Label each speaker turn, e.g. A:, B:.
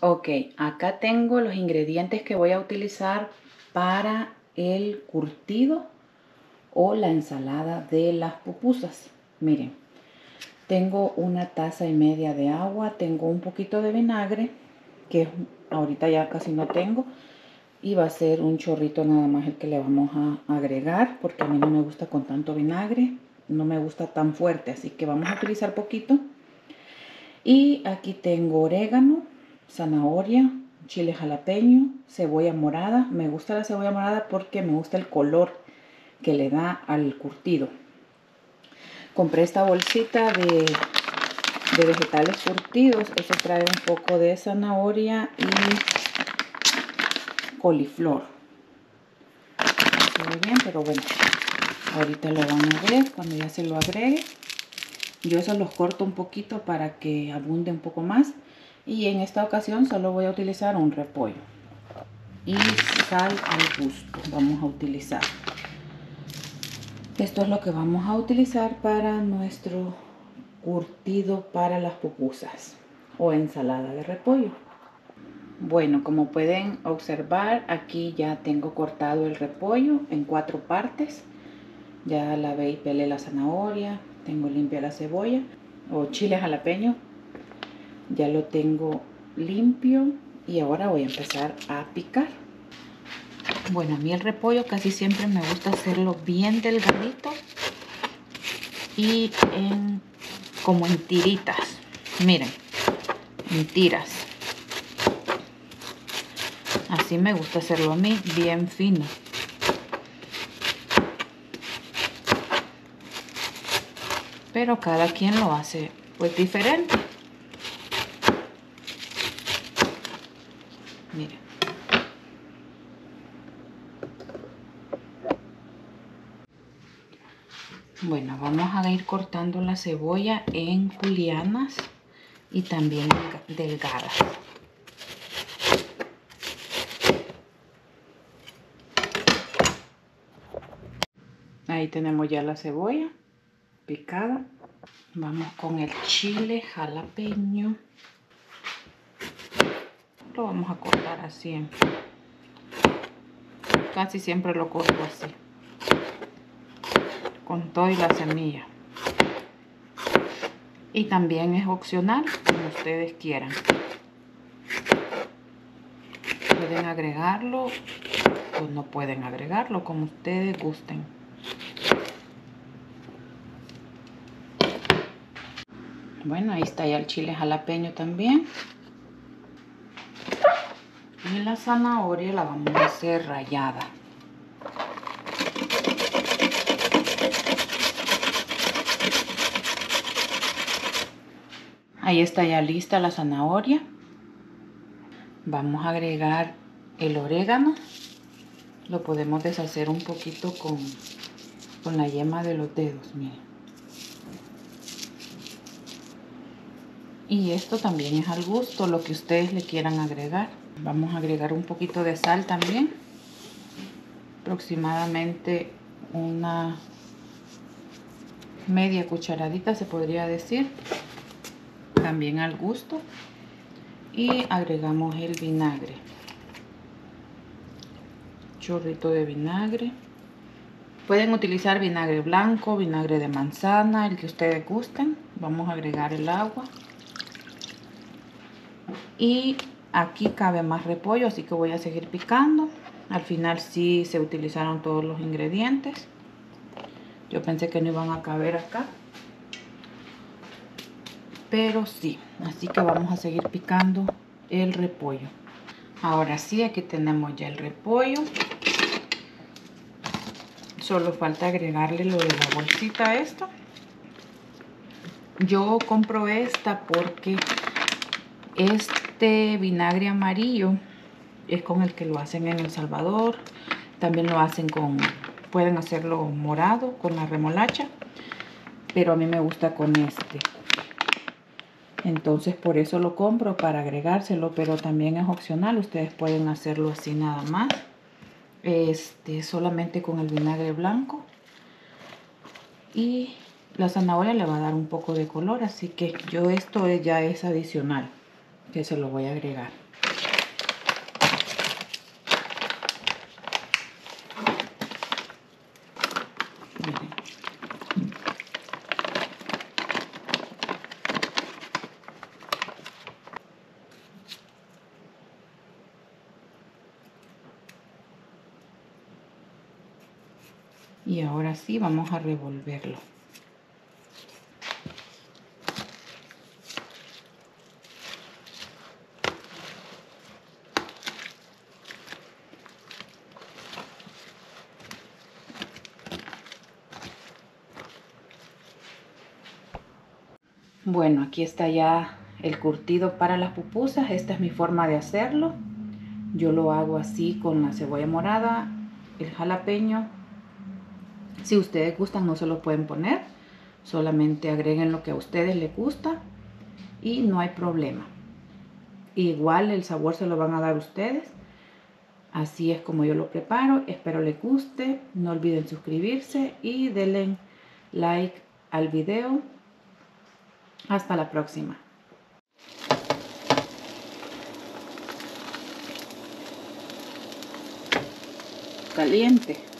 A: Ok, acá tengo los ingredientes que voy a utilizar para el curtido o la ensalada de las pupusas. Miren, tengo una taza y media de agua, tengo un poquito de vinagre, que ahorita ya casi no tengo, y va a ser un chorrito nada más el que le vamos a agregar, porque a mí no me gusta con tanto vinagre, no me gusta tan fuerte, así que vamos a utilizar poquito. Y aquí tengo orégano, zanahoria, chile jalapeño, cebolla morada. Me gusta la cebolla morada porque me gusta el color que le da al curtido. Compré esta bolsita de, vegetales curtidos. Eso trae un poco de zanahoria y coliflor. No bien, pero bueno, ahorita lo van a ver cuando ya se lo agregue. Yo eso los corto un poquito para que abunde un poco más y en esta ocasión solo voy a utilizar un repollo y sal al gusto. Vamos a utilizar. Esto es lo que vamos a utilizar para nuestro curtido para las pupusas o ensalada de repollo. Bueno como pueden observar aquí ya tengo cortado el repollo en cuatro partes. Ya lavé y pelé la zanahoria tengo limpia la cebolla o chile jalapeño ya lo tengo limpio y ahora voy a empezar a picar. Bueno a mí el repollo casi siempre me gusta hacerlo bien delgadito y en, como en tiritas. Miren en tiras. Así me gusta hacerlo a mí bien fino. Pero cada quien lo hace pues diferente Bueno, vamos a ir cortando la cebolla en julianas y también delgadas. Ahí tenemos ya la cebolla picada. Vamos con el chile jalapeño. Lo vamos a cortar así. Casi siempre lo corto así con todo y la semilla. Y también es opcional, como ustedes quieran. Pueden agregarlo o no pueden agregarlo, como ustedes gusten. Bueno, ahí está ya el chile jalapeño también. Y la zanahoria la vamos a hacer rayada. Ahí está ya lista la zanahoria. Vamos a agregar el orégano. Lo podemos deshacer un poquito con, con la yema de los dedos, miren. Y esto también es al gusto, lo que ustedes le quieran agregar. Vamos a agregar un poquito de sal también. Aproximadamente una media cucharadita se podría decir también al gusto. Y agregamos el vinagre. Chorrito de vinagre. Pueden utilizar vinagre blanco vinagre de manzana el que ustedes gusten. Vamos a agregar el agua. Y aquí cabe más repollo así que voy a seguir picando. Al final sí se utilizaron todos los ingredientes. Yo pensé que no iban a caber acá pero sí así que vamos a seguir picando el repollo. Ahora sí aquí tenemos ya el repollo. Solo falta agregarle lo de la bolsita esta yo compro esta porque este vinagre amarillo es con el que lo hacen en El Salvador. También lo hacen con pueden hacerlo morado con la remolacha. Pero a mí me gusta con este entonces por eso lo compro para agregárselo pero también es opcional ustedes pueden hacerlo así nada más este solamente con el vinagre blanco. Y la zanahoria le va a dar un poco de color así que yo esto ya es adicional que se lo voy a agregar Y ahora sí vamos a revolverlo. Bueno, aquí está ya el curtido para las pupusas. Esta es mi forma de hacerlo. Yo lo hago así con la cebolla morada, el jalapeño. Si ustedes gustan no se lo pueden poner. Solamente agreguen lo que a ustedes les gusta y no hay problema. Igual el sabor se lo van a dar ustedes. Así es como yo lo preparo. Espero les guste. No olviden suscribirse y denle like al video hasta la próxima. Caliente.